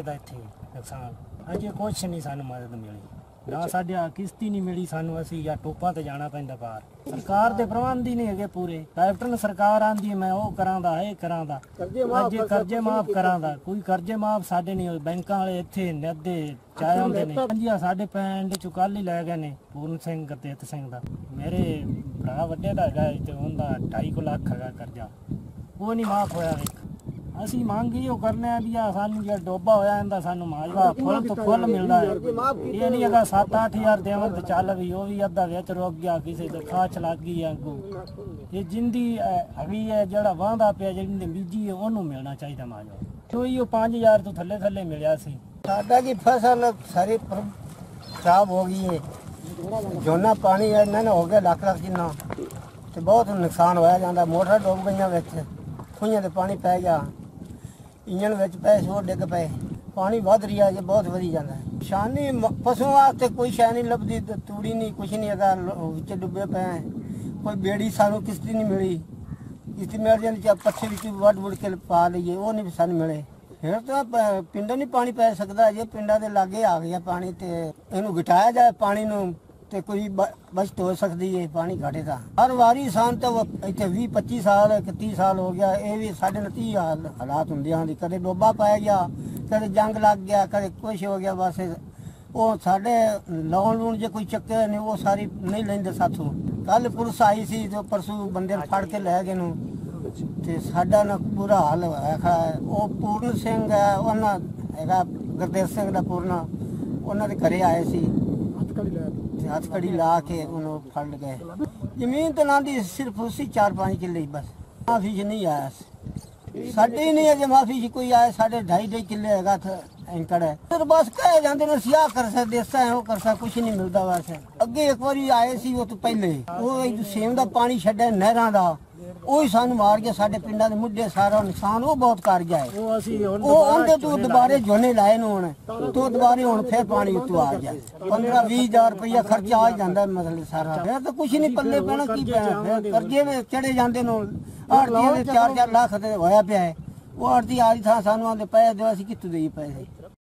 ਬੰਦੇ ਦਾ ਇੱਥੇ ਨੁਕਸਾਨ। ਅਜੇ ਕੁਛ ਨਹੀਂ ਸਾਨੂੰ ਮਦਦ ਮਿਲੀ। ਨਾ ਸਾਡੇ ਆ ਕਿਸ਼ਤੀ ਨਹੀਂ ਮਿਲੀ ਸਾਨੂੰ ਅਸੀਂ ਜਾਂ ਟੋਪਾਂ ਤੇ ਜਾਣਾ ਪੈਂਦਾ ਬਾਹਰ। ਸਰਕਾਰ ਦੇ ਪ੍ਰਬੰਧ ਹੀ ਨਹੀਂ ਹੈਗੇ ਪੂਰੇ। ਕੈਪਟਨ ਸਰਕਾਰ ਆਂਦੀ ਮੈਂ ਉਹ ਕਰਾਂਦਾ ਇਹ ਕਰਾਂਦਾ। ਅਜੇ ਕਰਜ਼ੇ ਮਾਫ ਕਰਾਂਦਾ। ਕੋਈ ਕਰਜ਼ੇ ਮਾਫ ਸਾਡੇ ਨਹੀਂ ਹੋਏ। ਬੈਂਕਾਂ ਵਾਲੇ ਇੱਥੇ ਨੱਦੇ ਚਾਹ ਹੁੰਦੇ ਨੇ। ਹਾਂਜੀ ਆ ਸਾਡੇ ਪਿੰਡ ਚ ਕੱਲ ਹੀ ਲੈ ਗਏ ਨੇ ਪੂਰਨ ਸਿੰਘ ਗੁਰਤੇਜ ਸਿੰਘ ਦਾ। ਮੇਰੇ ਭਰਾ ਵੱਡੇ ਦਾ ਹੈਗਾ ਤੇ ਉਹਦਾ 2.5 ਲੱਖ ਹੈਗਾ ਕਰਜ਼ਾ। ਉਹ ਨਹੀਂ ਮਾਫ ਹੋਇਆ ਵੇਖ ਅਸੀਂ ਮੰਗ ਹੀ ਉਹ ਕਰਨੇ ਆ ਵੀ ਆ ਸਾਨੂੰ ਜਿਹੜਾ ਡੋਬਾ ਹੋਇਆ ਇਹਦਾ ਸਾਨੂੰ ਮਾਜਵਾ ਫੁੱਲ ਤੋਂ ਫੁੱਲ ਮਿਲਦਾ ਹੈ। ਇਹ ਨਹੀਂ ਹੈਗਾ 7-8000 ਦੇਵਨ ਤੇ ਚੱਲ ਵੀ, ਉਹ ਵੀ ਅੱਧਾ ਵਿੱਚ ਰੁਕ ਗਿਆ, ਕਿਸੇ ਦੇ ਖਾਚ ਲੱਗ ਗਈ ਅੱਗੋਂ। ਇਹ ਜਿੰਦੀ ਹੈਗੀ ਹੈ, ਜਿਹੜਾ ਵਾਂਦਾ ਪਿਆ, ਜਿਹੜੀ ਬੀਜੀ ਹੈ, ਉਹਨੂੰ ਮਿਲਣਾ ਚਾਹੀਦਾ ਮਾਜਵਾ ਕੋਈ ਉਹ 5000 ਤੋਂ ਥੱਲੇ ਥੱਲੇ ਮਿਲਿਆ ਸੀ। ਸਾਡਾ ਕੀ ਫਸਲ ਸਾਰੀ ਖਰਾਬ ਹੋ ਗਈ ਹੈ ਜੋਨਾ ਪਾਣੀ ਇਹਨਾਂ ਨੇ ਹੋ ਗਿਆ ਲੱਖ ਲੱਖ ਜਿੰਨਾ। ਤੇ ਬਹੁਤ ਨੁਕਸਾਨ ਹੋਇਆ ਜਾਂਦਾ, ਮੋਟਰ ਡੁੱਬ ਗਈਆਂ ਵਿੱਚ। ਖੂਹੀਆਂ ਤੇ ਪਾਣੀ ਪੈ ਗਿਆ। ਇੰਜਣ ਵਿੱਚ ਪੈ ਸੋ ਡਿੱਗ ਪਏ। ਪਾਣੀ ਵੱਧ ਰਿਹਾ ਜੇ, ਬਹੁਤ ਵਧੀ ਜਾਂਦਾ ਸ਼ਾਨੀ ਪਸ਼ੂਆਂ ਵਾਸਤੇ ਕੋਈ ਸ਼ੈ ਨਹੀਂ ਲੱਭਦੀ ਤੂੜੀ ਨਹੀਂ, ਕੁਛ ਨਹੀਂ ਹੈਗਾ ਵਿੱਚ ਡੁੱਬੇ ਪਏ ਕੋਈ ਬੇੜੀ ਸਾਨੂੰ ਕਿਸ਼ਤੀ ਨਹੀਂ ਮਿਲੀ। ਕਿਸ਼ਤੀ ਮਿਲ ਜਾਂਦੀ ਚਾ ਪੱਛੇ ਵਿੱਚ ਵੱਢ ਵੁੱਢ ਕੇ ਪਾ ਲਈਏ, ਉਹ ਨਹੀਂ ਸਾਨੂੰ ਮਿਲੇ। ਫਿਰ ਤਾਂ ਪ- ਪਿੰਡੋਂ ਨਹੀਂ ਪਾਣੀ ਪੈ ਸਕਦਾ, ਜੇ ਪਿੰਡਾਂ ਦੇ ਲਾਗੇ ਆ ਗਿਆ ਪਾਣੀ ਤੇ, ਇਹਨੂੰ ਘਟਾਇਆ ਜਾਏ ਪਾਣੀ ਨੂੰ। ਤੇ ਕੋਈ ਬ- ਬਚਤ ਹੋ ਸਕਦੀ ਹੈ ਪਾਣੀ ਘਟੇ ਤਾਂ ਹਰ ਵਾਰੀ ਸਾਨ ਤਾਂ ਇੱਥੇ 20 25 ਸਾਲ ਕਿ 30 ਸਾਲ ਹੋ ਗਿਆ, ਇਹ ਵੀ ਸਾਡੇ ਨਾਲ 30 ਹਾਲਾਤ ਹੁੰਦੇ ਹਨ ਕਦੇ ਡੋਬਾ ਪੈ ਗਿਆ, ਕਦੇ ਜੰਗ ਲੱਗ ਗਿਆ, ਕਦੇ ਕੁਛ ਹੋ ਗਿਆ, ਬਸ ਉਹ ਸਾਡੇ ਲਾਉਣ ਲੂਣ ਜੇ ਕੋਈ ਚੱਕੇ ਨੇ ਉਹ ਸਾਰੀ ਨਹੀਂ ਲੈਂਦੇ ਸਾਥੋਂ। ਕੱਲ ਪੁਲਿਸ ਆਈ ਸੀ ਜੋ ਪਰਸੂ ਬੰਦੇ ਨੂੰ ਫੜ ਕੇ ਲੈ ਗਏ ਨੂੰ। ਤੇ ਸਾਡਾ ਨਾ ਪੂਰਾ ਹਾਲ ਹੋਇਆ ਖੜਾ ਹੈ ਉਹ ਪੂਰਨ ਸਿੰਘ ਹੈ, ਉਹਨਾਂ ਹੈਗਾ ਗੁਰਦੇਵ ਸਿੰਘ ਦਾ ਪੂਰਨਾ। ਉਹਨਾਂ ਦੇ ਘਰੇ ਆਏ ਸੀ। ਹੱਥਕੜੀ ਲਾ ਕੇ ਉਹਨੂੰ ਫੜ ਗਏ। ਜ਼ਮੀਨ ਤਾਂ ਨਾ ਦੀ ਸਿਰਫ ਉਸੇ 4-5 ਕਿੱਲੇ ਹੀ ਬਸ। ਮਾਫੀ ਚ ਨਹੀਂ ਆਇਆ ਸੀ। ਸਾਡੇ ਹੀ ਨਹੀਂ ਅਜੇ ਮਾਫੀ ਚ ਕੋਈ ਆਇਆ, ਸਾਡੇ 2.5 ਕਿੱਲੇ ਹੈਗਾ ਥ ਐਂਕੜ ਹੈ। ਫਿਰ ਬਸ ਕਹੇ ਜਾਂਦੇ ਨੇ ਸਿਆ ਕਰ ਸਕਦੇ ਇਸ ਤਰ੍ਹਾਂ ਉਹ ਕਰ ਸਕਦਾ ਕੁਝ ਨਹੀਂ ਮਿਲਦਾ ਵੈਸੇ ਅੱਗੇ ਇੱਕ ਵਾਰੀ ਆਏ ਸੀ ਉਹ ਤੋਂ ਪਹਿਲੇ। ਉਹ ਇੱਕ ਸੇਮ ਦਾ ਪਾਣੀ ਛੱਡਿਆ ਨਹਿਰਾਂ ਦਾ। ਉਹ ਹੀ ਸਾਨੂੰ ਮਾਰ ਗਿਆ ਸਾਡੇ ਪਿੰਡਾਂ ਦੇ ਮੁੱਢੇ ਸਾਰਾ ਨੁਕਸਾਨ ਉਹ ਬਹੁਤ ਕਰ ਗਿਆ ਹੈ। ਉਹ ਅਸੀਂ ਹੁਣ ਉਹ ਉਹਦੇ ਤੋਂ ਦੁਬਾਰੇ ਝੋਨੇ ਲਾਏ ਨੂੰ ਹੁਣ ਤੋਂ ਦੁਬਾਰੇ ਹੁਣ ਫੇਰ ਪਾਣੀ ਉੱਤੋਂ ਆ ਗਿਆ। 15 20000 ਰੁਪਇਆ ਖਰਚਾ ਆ ਜਾਂਦਾ ਮਤਲਬ ਸਾਰਾ। ਫਿਰ ਤਾਂ ਕੁਝ ਨਹੀਂ ਪੱਲੇ ਪੈਣਾ ਕੀ ਪੈਣਾ? ਫਿਰ ਕਰਜ਼ੇ ਵਿੱਚ ਚੜੇ ਜਾਂਦੇ ਨੂੰ ਆੜਤੀ ਦੇ 4-4 ਲੱਖ ਤੇ ਹੋਇਆ ਪਿਆ ਹੈ। ਉਹ ਆੜਤੀ ਆਦੀ ਥਾਂ ਸਾਨੂੰ ਆਂਦੇ ਪਏ ਦਿਓ ਅਸੀਂ ਕਿੱਥੋਂ ਦੇਈ ਪੈਸੇ?